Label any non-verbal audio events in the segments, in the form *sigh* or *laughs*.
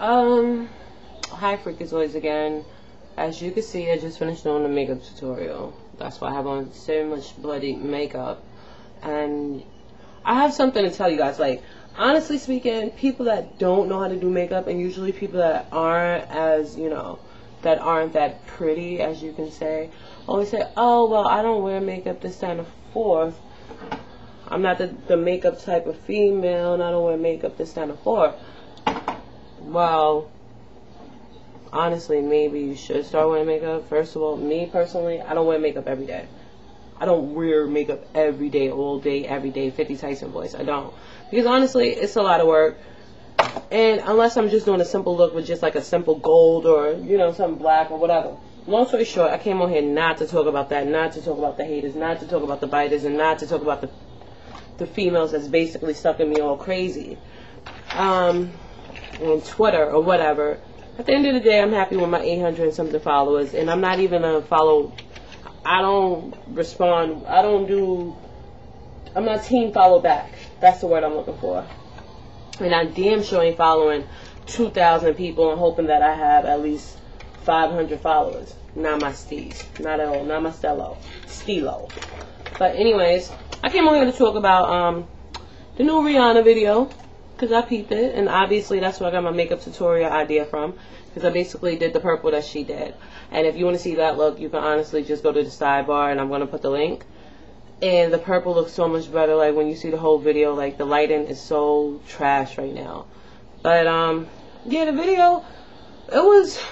Um, hi Freakazoids again. As you can see, I just finished doing the makeup tutorial. That's why I have on so much bloody makeup. And I have something to tell you guys. Like, honestly speaking, people that don't know how to do makeup, and usually people that aren't as, you know, that aren't that pretty, as you can say, always say, oh, well, I don't wear makeup this time of fourth. I'm not the, the makeup type of female, and I don't wear makeup this time of fourth. Well, honestly, maybe you should start wearing makeup. First of all, me personally, I don't wear makeup every day. I don't wear makeup every day, all day, every day, 50 Tyson voice. I don't. Because honestly, it's a lot of work. And unless I'm just doing a simple look with just like a simple gold or, you know, something black or whatever. Long story short, I came on here not to talk about that, not to talk about the haters, not to talk about the biters, and not to talk about the the females that's basically sucking me all crazy. Um, on Twitter or whatever. At the end of the day, I'm happy with my 800 and something followers, and I'm not even a follow. I don't respond. I don't do. I'm not team follow back. That's the word I'm looking for. And I damn sure ain't following 2,000 people and hoping that I have at least 500 followers. Not my steez. Not at all. Not my stello. Stilo. But anyways, I came on here to talk about um, the new Rihanna video because I peeped it, and obviously that's where I got my makeup tutorial idea from, because I basically did the purple that she did. And if you want to see that look, you can honestly just go to the sidebar, and I'm going to put the link. And the purple looks so much better, like when you see the whole video, like the lighting is so trash right now. But, um, yeah, the video, it was,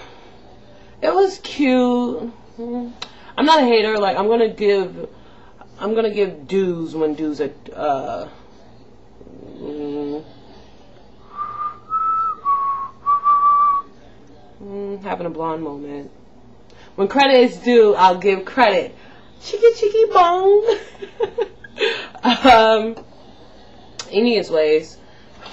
it was cute. I'm not a hater, like, I'm going to give, I'm going to give dues when dues are, uh, mm, Mm, having a blonde moment. When credit is due, I'll give credit. Cheeky cheeky bong. *laughs* um, anyways,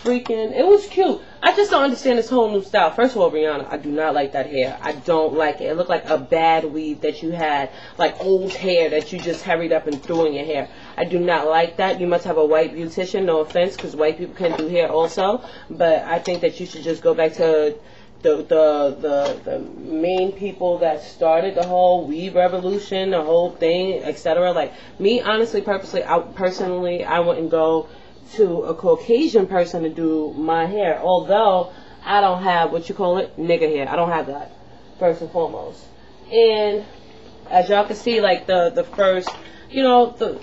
freaking, it was cute. I just don't understand this whole new style. First of all, Rihanna, I do not like that hair. I don't like it. It looked like a bad weave that you had, like old hair that you just hurried up and threw in your hair. I do not like that. You must have a white beautician. No offense, because white people can do hair also. But I think that you should just go back to the, the the the main people that started the whole weave revolution, the whole thing, etc. Like me, honestly, purposely, I personally, I wouldn't go to a Caucasian person to do my hair. Although I don't have what you call it, nigga hair. I don't have that first and foremost. And as y'all can see, like the the first, you know, the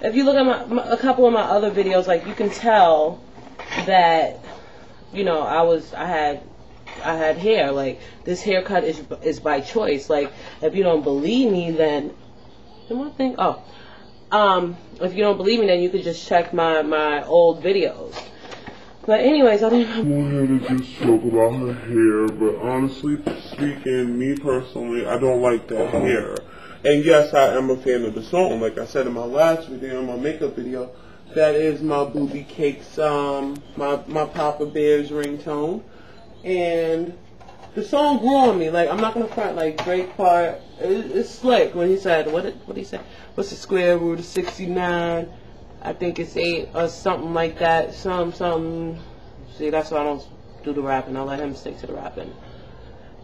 if you look at my, my, a couple of my other videos, like you can tell that you know I was I had I had hair. Like this haircut is is by choice. Like if you don't believe me, then one thing. Oh, um, if you don't believe me, then you could just check my my old videos. But anyways, I didn't. I wanted to just talk about her hair, but honestly speaking, me personally, I don't like that hair. And yes, I am a fan of the song. Like I said in my last video, in my makeup video, that is my Booby Cakes, um, my my Papa Bear's ringtone and the song grew on me. Like I'm not gonna front. Like Drake part, it, it's slick when he said what did what he say? What's the square root of 69? I think it's eight or something like that. Some some. See, that's why I don't do the rapping. I let him stick to the rapping.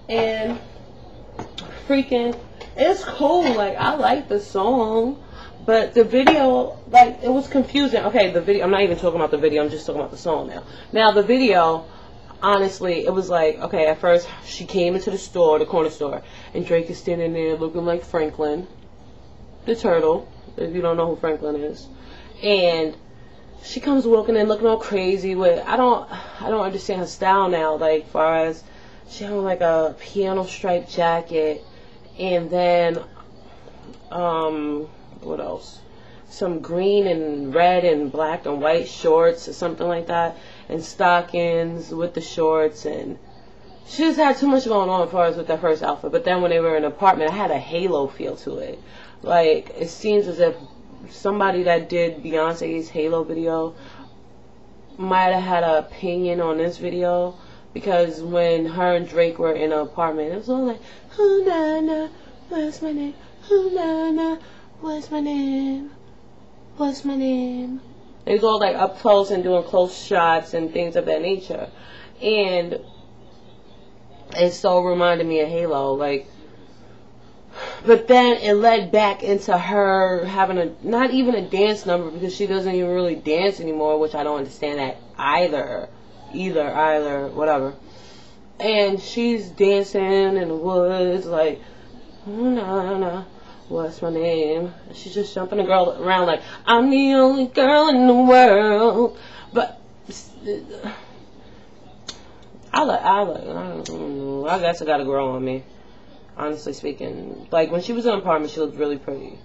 And freaking, it's cool. Like I like the song. But the video, like, it was confusing. Okay, the video, I'm not even talking about the video, I'm just talking about the song now. Now, the video, honestly, it was like, okay, at first she came into the store, the corner store, and Drake is standing there looking like Franklin, the turtle, if you don't know who Franklin is. And she comes walking in looking all crazy with, I don't, I don't understand her style now, like, far as, she had like a piano striped jacket, and then, um, what else? Some green and red and black and white shorts or something like that and stockings with the shorts and she just had too much going on as far as with that first outfit. But then when they were in an apartment, I had a halo feel to it. Like it seems as if somebody that did Beyonce's Halo video might have had an opinion on this video because when her and Drake were in an apartment, it was all like, "Who na na, what's my name? Who na na, what's my name? What's my name?" They was all like up close and doing close shots and things of that nature. And it so reminded me of Halo. Like, but then it led back into her having a not even a dance number because she doesn't even really dance anymore, which I don't understand that either, either, either, whatever. And she's dancing in the woods like, no, no, what's my name? She's just jumping the girl around like I'm the only girl in the world, but. I like, I like, I don't know. I guess I gotta grow on me honestly speaking. Like when she was in apartment, she looked really pretty,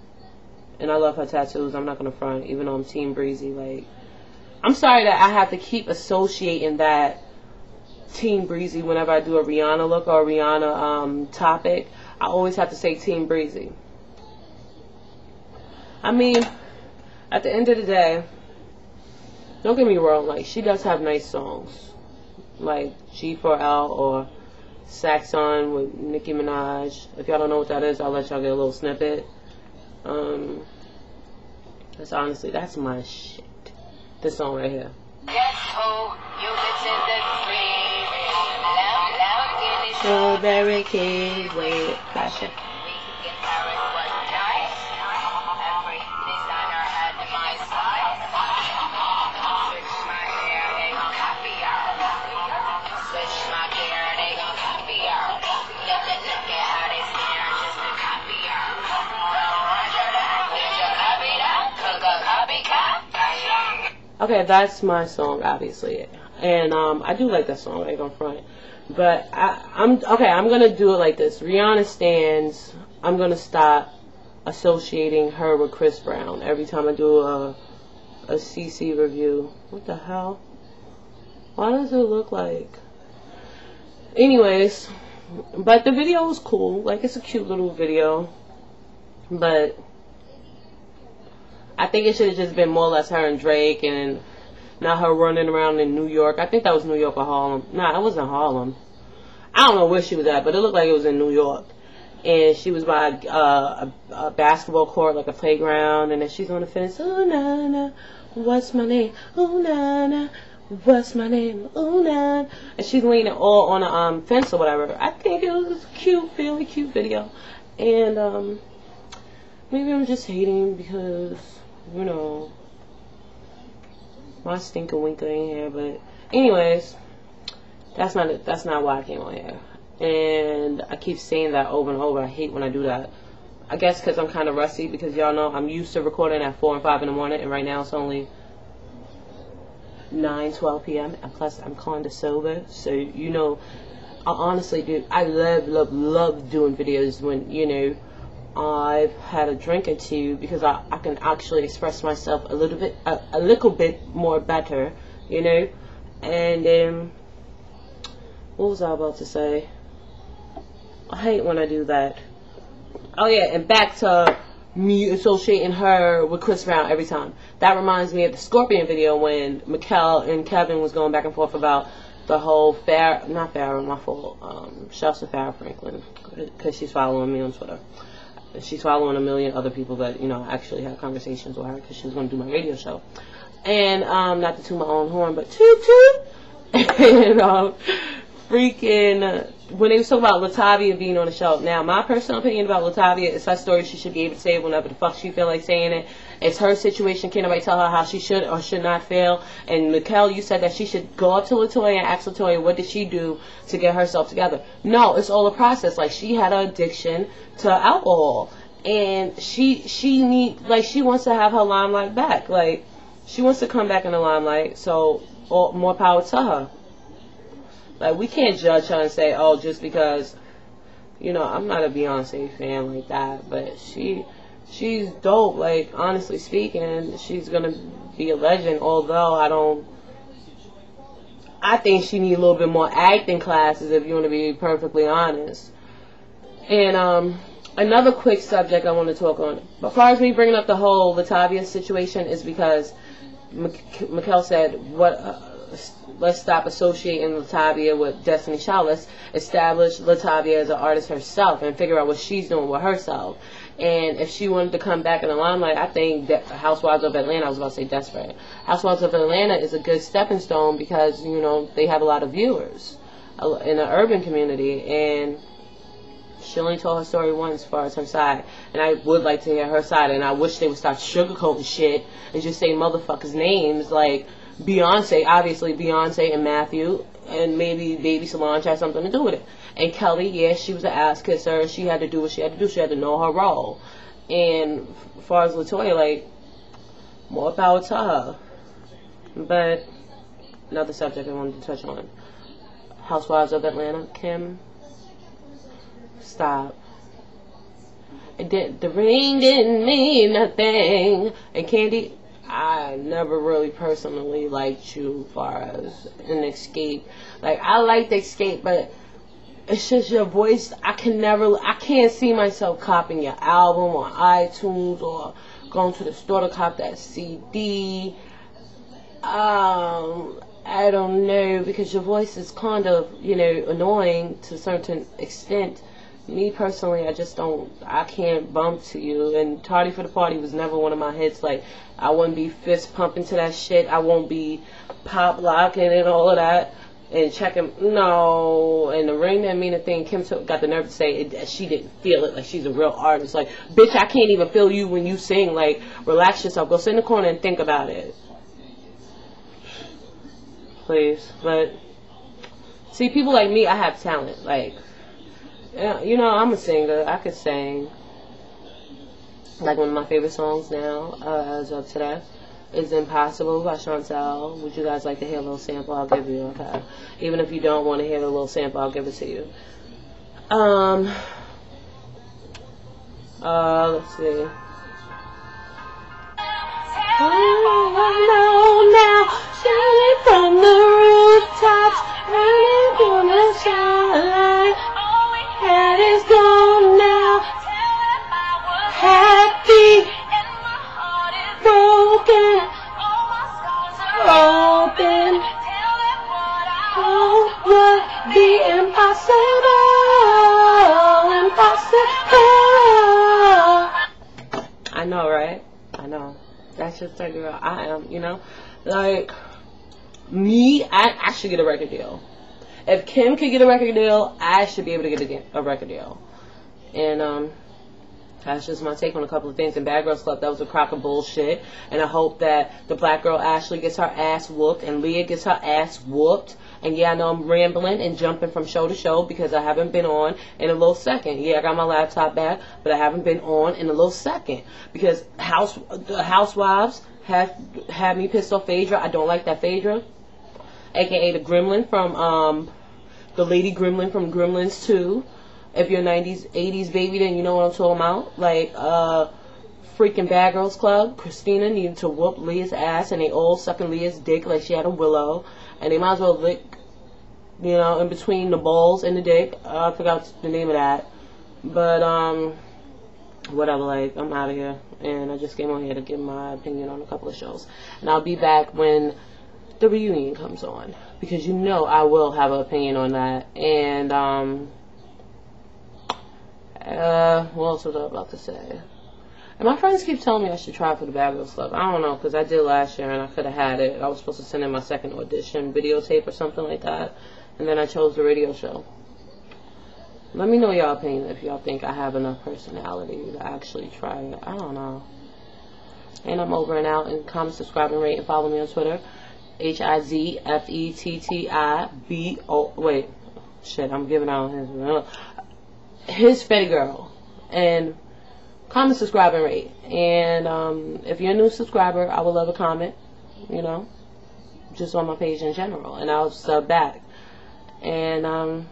and I love her tattoos. I'm not gonna front, even though I'm Team Breezy. Like, I'm sorry that I have to keep associating that Team Breezy whenever I do a Rihanna look or a Rihanna um, topic. I always have to say Team Breezy. I mean, at the end of the day, don't get me wrong. Like she does have nice songs, like G4L or Saxon with Nicki Minaj. If y'all don't know what that is, I'll let y'all get a little snippet. Um, that's honestly, that's my shit. This song right here. Yes, ho, you Strawberry cake, wait, passion. Okay, that's my song, obviously, and um, I do like that song. I on front, but I, I'm okay. I'm gonna do it like this. Rihanna stands. I'm gonna stop associating her with Chris Brown every time I do a a CC review. What the hell? Why does it look like? Anyways, but the video was cool. Like it's a cute little video, but I think it should have just been more or less her and Drake and not her running around in New York. I think that was New York or Harlem. Nah, it wasn't Harlem. I don't know where she was at, but it looked like it was in New York. And she was by uh, a, a basketball court, like a playground, and then she's on the fence. Oh, na, na, what's my name? Oh, na, na, what's my name? Oh, na. And she's leaning all on a um, fence or whatever. I think it was a cute, really cute video. And um, maybe I'm just hating because you know, my stinker winker in here. But anyways, that's not. That's not why I came on here. And I keep saying that over and over. I hate when I do that. I guess because I'm kind of rusty because y'all know I'm used to recording at 4 and 5 in the morning. And right now it's only 9, 12 p.m. And plus I'm kind of sober. So, you know, I honestly do. I love, love, love doing videos when, you know, I've had a drink or two because I, I can actually express myself a little bit a, a little bit more better, you know. And um, what was I about to say? I hate when I do that. Oh yeah, and back to me associating her with Chris Brown every time. That reminds me of the Scorpion video when Mikkel and Kevin was going back and forth about the whole fair, not Farrah, my fault, um, shouts to Farrah Franklin, because she's following me on Twitter she's following a million other people that you know actually had conversations with her because she was going to do my radio show. And um, not to toot my own horn, but toot toot. *laughs* and um, freaking uh, when they was talking about Latavia being on the show. Now, my personal opinion about Latavia is her story. She should be able to say whenever the fuck she feel like saying it. It's her situation. Can't nobody tell her how she should or should not feel. And Mikkel, you said that she should go up to Latoya and ask Latoya what did she do to get herself together. No, it's all a process. Like she had an addiction to alcohol, and she she need like she wants to have her limelight back. Like she wants to come back in the limelight. So all, more power to her. Like we can't judge her and say, oh, just because, you know, I'm not a Beyonce fan like that, but she she's dope. Like honestly speaking, she's gonna be a legend. Although I don't, I think she needs a little bit more acting classes. If you want to be perfectly honest. And um, another quick subject I want to talk on. As far as me bringing up the whole Latavia situation is because Mikkel said what. Uh, let's stop associating Latavia with Destiny Child. Let's establish Latavia as an artist herself and figure out what she's doing with herself. And if she wanted to come back in the limelight, I think that Housewives of Atlanta, I was about to say Desperate. Housewives of Atlanta is a good stepping stone because, you know, they have a lot of viewers. in an urban community, and she only told her story once as far as her side. And I would like to hear her side, and I wish they would stop sugarcoating shit and just say motherfuckers' names like Beyonce, obviously Beyonce and Matthew, and maybe Baby Solange had something to do with it. And Kelly, yes, she was an ass kisser. She had to do what she had to do. She had to know her role. And as far as Latoya, like, more power to her. But another subject I wanted to touch on. Housewives of Atlanta, Kim. Stop. Did, the ring didn't mean nothing. And Kandi, I never really personally liked you as far as an Xscape. Like I liked Xscape, but it's just your voice. I can never, I can't see myself copying your album on iTunes or going to the store to cop that CD. Um, I don't know because your voice is kind of, you know, annoying to a certain extent. Me personally, I just don't, I can't bump to you. And Tardy for the Party was never one of my hits. Like, I wouldn't be fist pumping to that shit. I won't be pop locking and all of that and check him. No, and the ring that mean a thing. Kim got the nerve to say it, she didn't feel it. Like she's a real artist. Like, bitch, I can't even feel you when you sing. Like, relax yourself. Go sit in the corner and think about it. Please, but see, people like me, I have talent. Like, you know, I'm a singer. I could sing. Like one of my favorite songs now, uh, as of today is Impossible by Chantel. Would you guys like to hear a little sample? I'll give you, okay. Even if you don't want to hear the little sample, I'll give it to you. Um, uh, let's see. Oh, now, shining from the rooftops, from the Just the girl I am, you know? Like, me, I, I should get a record deal. If Kim could get a record deal, I should be able to get a, a record deal. And, um, that's just my take on a couple of things. In Bad Girls Club, that was a crock of bullshit. And I hope that the black girl Ashley gets her ass whooped and Leah gets her ass whooped. And yeah, I know I'm rambling and jumping from show to show because I haven't been on in a little second. Yeah, I got my laptop back, but I haven't been on in a little second because house the housewives have had me pissed off Phaedra. I don't like that Phaedra, aka the Gremlin from um the lady Gremlin from Gremlins 2 if you're 90s, 80s baby, then you know what I'm talking about. Like, uh, freaking Bad Girls Club, Christina needed to whoop Leah's ass, and they all sucking Leah's dick like she had a willow, and they might as well lick, you know, in between the balls and the dick. Uh, I forgot the name of that, but um, whatever. Like, I'm out of here, and I just came on here to give my opinion on a couple of shows, and I'll be back when the reunion comes on because you know I will have an opinion on that, and um uh, what else was I about to say? And my friends keep telling me I should try for the Girls Club. I don't know, because I did last year and I could have had it. I was supposed to send in my second audition videotape or something like that. And then I chose the radio show. Let me know y'all opinion if y'all think I have enough personality to actually try it. I don't know. And I'm over and out. And comment, subscribe, and rate, and follow me on Twitter. H I Z F E T T I B O. Wait. Shit, I'm giving out his his Fetty Girl. And comment, subscribe, and rate. And um, if you're a new subscriber, I would love a comment, you know, just on my page in general. And I'll sub back. And um,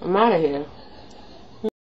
I'm out of here.